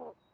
Oh.